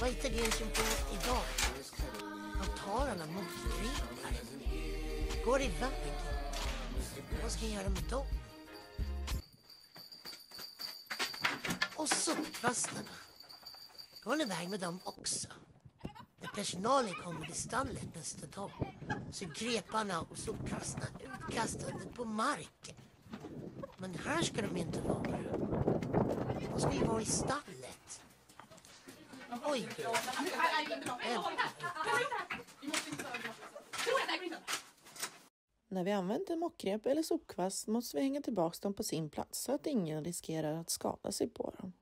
Vad är italiensken på idag? Han tar alla motorgrenar. Går iväg. Vad ska jag göra med dem? Och sopkvastarna. Går han iväg med dem också? När personalen kommer till stallet nästa dag så är greparna och sopkvastarna utkastade på marken. Men här ska de inte vara. De ska ju vara i stallet. Oj. När vi använt en mockrep eller sopkvast måste vi hänga tillbaka dem på sin plats så att ingen riskerar att skada sig på dem.